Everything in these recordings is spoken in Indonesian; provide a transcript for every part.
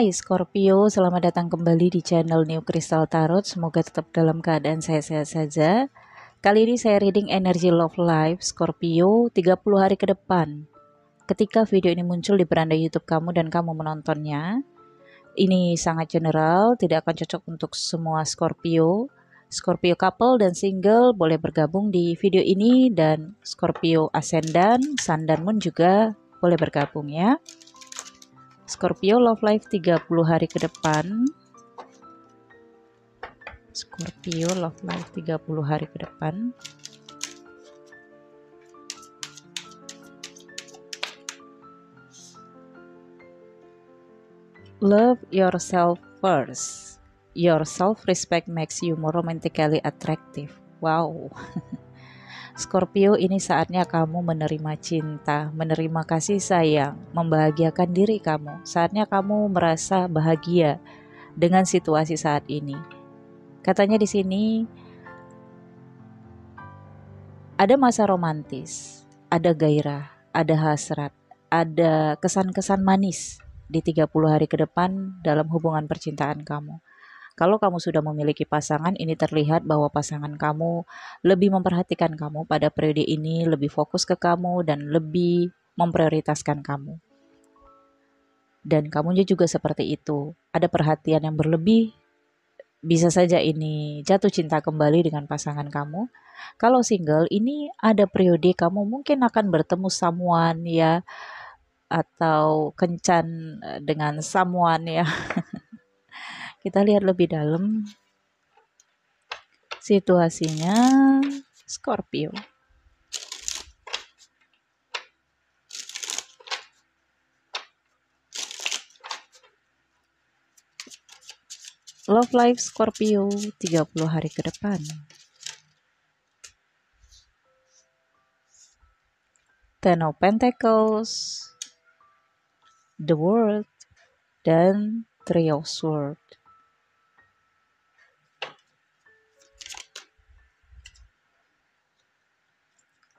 Hai Scorpio, selamat datang kembali di channel New Crystal Tarot. Semoga tetap dalam keadaan sehat-sehat saja. Kali ini saya reading energi love life Scorpio 30 hari ke depan. Ketika video ini muncul di beranda YouTube kamu dan kamu menontonnya, ini sangat general, tidak akan cocok untuk semua Scorpio. Scorpio couple dan single boleh bergabung di video ini dan Scorpio ascendant, sun dan moon juga boleh bergabung ya. Scorpio love life 30 hari ke depan. Scorpio love life 30 hari ke depan. Love yourself first. Your self-respect makes you more romantically attractive. Wow. Scorpio, ini saatnya kamu menerima cinta, menerima kasih sayang, membahagiakan diri kamu. Saatnya kamu merasa bahagia dengan situasi saat ini. Katanya di sini ada masa romantis, ada gairah, ada hasrat, ada kesan-kesan manis di 30 hari ke depan dalam hubungan percintaan kamu. Kalau kamu sudah memiliki pasangan, ini terlihat bahwa pasangan kamu lebih memperhatikan kamu pada periode ini, lebih fokus ke kamu, dan lebih memprioritaskan kamu. Dan kamunya juga seperti itu. Ada perhatian yang berlebih, bisa saja ini jatuh cinta kembali dengan pasangan kamu. Kalau single, ini ada periode kamu mungkin akan bertemu someone ya, atau kencan eh, dengan someone ya. Kita lihat lebih dalam situasinya Scorpio. Love life Scorpio 30 hari ke depan. Ten of Pentacles, The World, dan Three of Swords.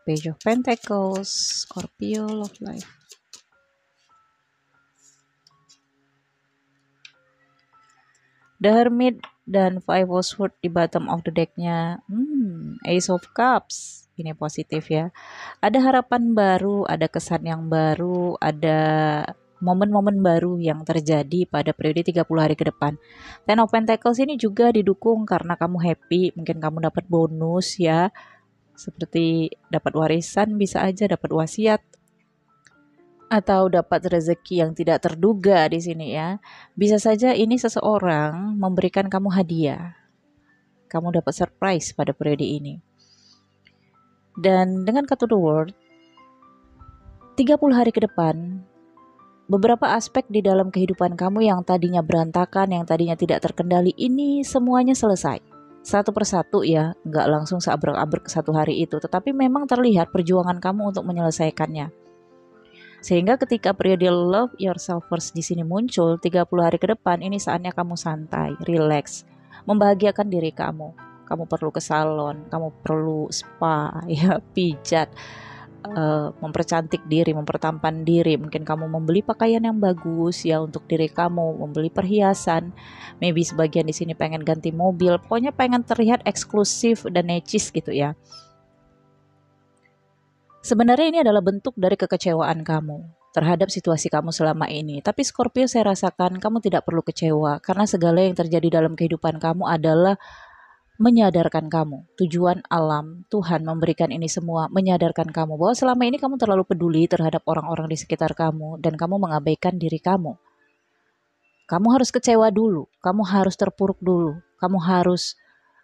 Page of Pentacles, Scorpio, Love Life. The Hermit dan Five of Swords di bottom of the decknya. Hmm, Ace of Cups. Ini positif ya. Ada harapan baru, ada kesan yang baru, ada momen-momen baru yang terjadi pada periode 30 hari ke depan. Ten of Pentacles ini juga didukung karena kamu happy, mungkin kamu dapat bonus ya seperti dapat warisan bisa aja dapat wasiat atau dapat rezeki yang tidak terduga di sini ya. Bisa saja ini seseorang memberikan kamu hadiah. Kamu dapat surprise pada periode ini. Dan dengan kartu The World, 30 hari ke depan, beberapa aspek di dalam kehidupan kamu yang tadinya berantakan, yang tadinya tidak terkendali, ini semuanya selesai satu persatu ya, nggak langsung seabrek-abrek satu hari itu, tetapi memang terlihat perjuangan kamu untuk menyelesaikannya. Sehingga ketika periode love yourself first di sini muncul 30 hari ke depan, ini saatnya kamu santai, relax, membahagiakan diri kamu. Kamu perlu ke salon, kamu perlu spa, ya pijat, uh, mempercantik diri, mempertampan diri. Mungkin kamu membeli pakaian yang bagus ya untuk diri kamu, membeli perhiasan. Maybe sebagian di sini pengen ganti mobil. Pokoknya pengen terlihat eksklusif dan necis gitu ya. Sebenarnya ini adalah bentuk dari kekecewaan kamu terhadap situasi kamu selama ini. Tapi Scorpio saya rasakan kamu tidak perlu kecewa karena segala yang terjadi dalam kehidupan kamu adalah menyadarkan kamu. Tujuan alam, Tuhan memberikan ini semua, menyadarkan kamu bahwa selama ini kamu terlalu peduli terhadap orang-orang di sekitar kamu dan kamu mengabaikan diri kamu. Kamu harus kecewa dulu, kamu harus terpuruk dulu, kamu harus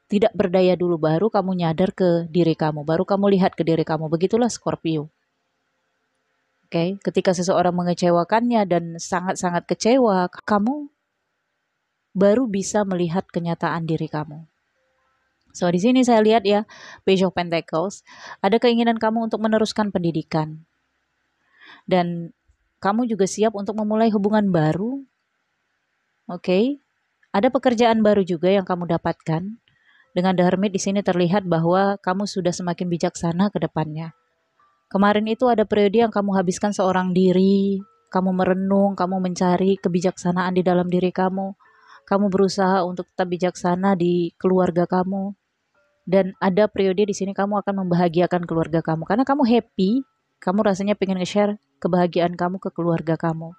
tidak berdaya dulu baru kamu nyadar ke diri kamu, baru kamu lihat ke diri kamu. Begitulah Scorpio. Oke, okay? ketika seseorang mengecewakannya dan sangat-sangat kecewa, kamu baru bisa melihat kenyataan diri kamu. So di sini saya lihat ya, Page of Pentacles, ada keinginan kamu untuk meneruskan pendidikan. Dan kamu juga siap untuk memulai hubungan baru. Oke. Okay? Ada pekerjaan baru juga yang kamu dapatkan. Dengan The Hermit di sini terlihat bahwa kamu sudah semakin bijaksana ke depannya. Kemarin itu ada periode yang kamu habiskan seorang diri, kamu merenung, kamu mencari kebijaksanaan di dalam diri kamu. Kamu berusaha untuk tetap bijaksana di keluarga kamu. Dan ada periode di sini kamu akan membahagiakan keluarga kamu karena kamu happy, kamu rasanya pengen nge-share kebahagiaan kamu ke keluarga kamu.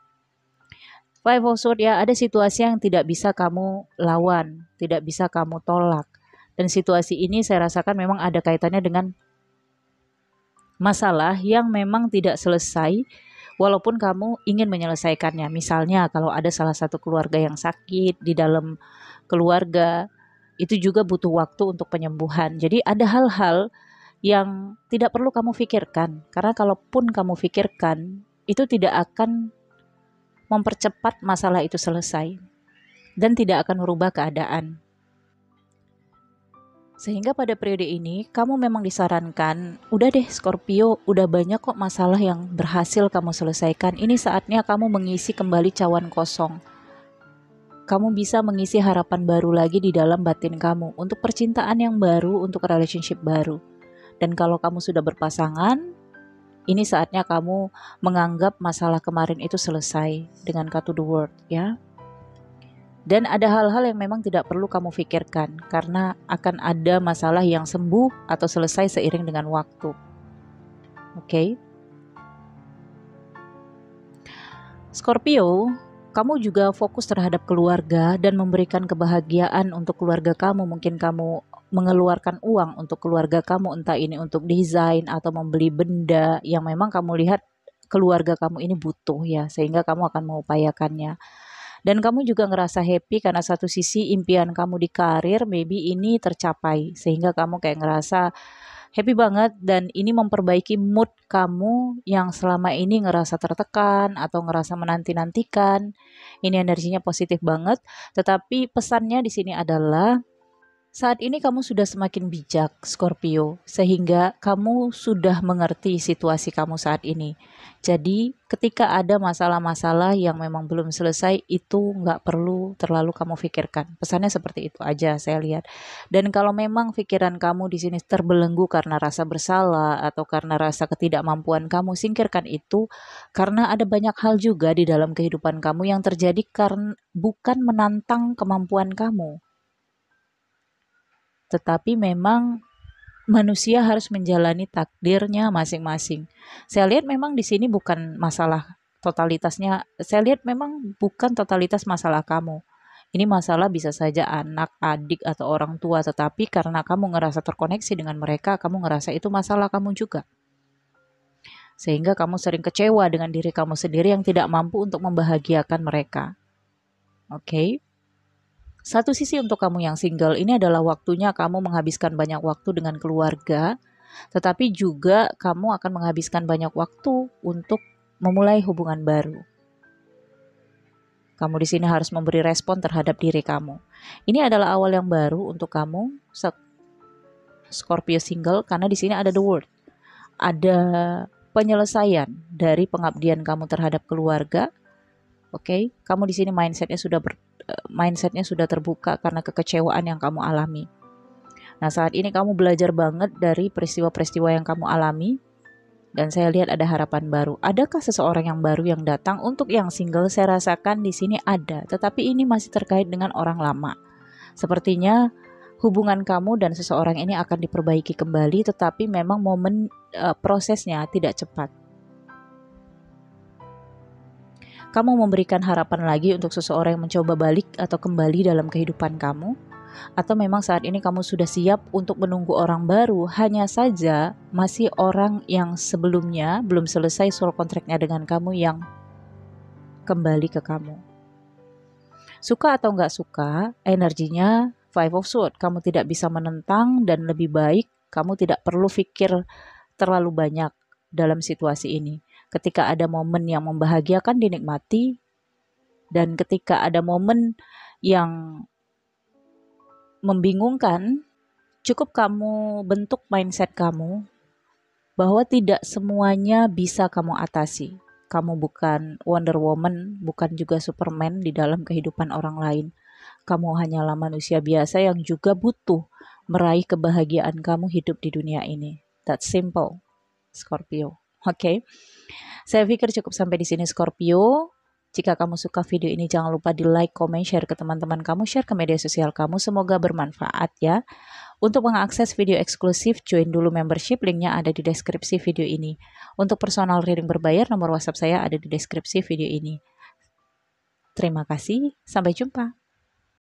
Five of Swords ya, ada situasi yang tidak bisa kamu lawan, tidak bisa kamu tolak. Dan situasi ini saya rasakan memang ada kaitannya dengan masalah yang memang tidak selesai walaupun kamu ingin menyelesaikannya. Misalnya kalau ada salah satu keluarga yang sakit di dalam keluarga, itu juga butuh waktu untuk penyembuhan. Jadi ada hal-hal yang tidak perlu kamu pikirkan karena kalaupun kamu pikirkan itu tidak akan mempercepat masalah itu selesai dan tidak akan merubah keadaan. Sehingga pada periode ini kamu memang disarankan, udah deh Scorpio, udah banyak kok masalah yang berhasil kamu selesaikan. Ini saatnya kamu mengisi kembali cawan kosong. Kamu bisa mengisi harapan baru lagi di dalam batin kamu untuk percintaan yang baru, untuk relationship baru. Dan kalau kamu sudah berpasangan, ini saatnya kamu menganggap masalah kemarin itu selesai dengan kata the word ya. Dan ada hal-hal yang memang tidak perlu kamu pikirkan karena akan ada masalah yang sembuh atau selesai seiring dengan waktu. Oke. Okay? Scorpio, kamu juga fokus terhadap keluarga dan memberikan kebahagiaan untuk keluarga kamu. Mungkin kamu mengeluarkan uang untuk keluarga kamu, entah ini untuk desain atau membeli benda yang memang kamu lihat keluarga kamu ini butuh ya, sehingga kamu akan mengupayakannya dan kamu juga ngerasa happy karena satu sisi impian kamu di karir maybe ini tercapai sehingga kamu kayak ngerasa happy banget dan ini memperbaiki mood kamu yang selama ini ngerasa tertekan atau ngerasa menanti-nantikan. Ini energinya positif banget, tetapi pesannya di sini adalah saat ini kamu sudah semakin bijak, Scorpio, sehingga kamu sudah mengerti situasi kamu saat ini. Jadi, ketika ada masalah-masalah yang memang belum selesai, itu nggak perlu terlalu kamu pikirkan. Pesannya seperti itu aja, saya lihat. Dan kalau memang pikiran kamu di sini terbelenggu karena rasa bersalah atau karena rasa ketidakmampuan kamu, singkirkan itu karena ada banyak hal juga di dalam kehidupan kamu yang terjadi karena bukan menantang kemampuan kamu tetapi memang manusia harus menjalani takdirnya masing-masing. Saya lihat memang di sini bukan masalah totalitasnya, saya lihat memang bukan totalitas masalah kamu. Ini masalah bisa saja anak, adik, atau orang tua, tetapi karena kamu ngerasa terkoneksi dengan mereka, kamu ngerasa itu masalah kamu juga. Sehingga kamu sering kecewa dengan diri kamu sendiri yang tidak mampu untuk membahagiakan mereka. Oke? Okay? Satu sisi untuk kamu yang single ini adalah waktunya kamu menghabiskan banyak waktu dengan keluarga, tetapi juga kamu akan menghabiskan banyak waktu untuk memulai hubungan baru. Kamu di sini harus memberi respon terhadap diri kamu. Ini adalah awal yang baru untuk kamu Scorpio single karena di sini ada the word. Ada penyelesaian dari pengabdian kamu terhadap keluarga. Oke, okay? kamu di sini mindsetnya sudah ber, mindsetnya sudah terbuka karena kekecewaan yang kamu alami. Nah saat ini kamu belajar banget dari peristiwa-peristiwa yang kamu alami dan saya lihat ada harapan baru. Adakah seseorang yang baru yang datang untuk yang single? Saya rasakan di sini ada, tetapi ini masih terkait dengan orang lama. Sepertinya hubungan kamu dan seseorang ini akan diperbaiki kembali, tetapi memang momen uh, prosesnya tidak cepat kamu memberikan harapan lagi untuk seseorang yang mencoba balik atau kembali dalam kehidupan kamu? Atau memang saat ini kamu sudah siap untuk menunggu orang baru, hanya saja masih orang yang sebelumnya belum selesai soal kontraknya dengan kamu yang kembali ke kamu. Suka atau nggak suka, energinya Five of Swords. Kamu tidak bisa menentang dan lebih baik kamu tidak perlu pikir terlalu banyak dalam situasi ini ketika ada momen yang membahagiakan dinikmati dan ketika ada momen yang membingungkan cukup kamu bentuk mindset kamu bahwa tidak semuanya bisa kamu atasi. Kamu bukan Wonder Woman, bukan juga Superman di dalam kehidupan orang lain. Kamu hanyalah manusia biasa yang juga butuh meraih kebahagiaan kamu hidup di dunia ini. That's simple, Scorpio. Oke. Okay. Saya pikir cukup sampai di sini Scorpio. Jika kamu suka video ini jangan lupa di like, comment, share ke teman-teman kamu, share ke media sosial kamu. Semoga bermanfaat ya. Untuk mengakses video eksklusif, join dulu membership, linknya ada di deskripsi video ini. Untuk personal reading berbayar, nomor WhatsApp saya ada di deskripsi video ini. Terima kasih, sampai jumpa.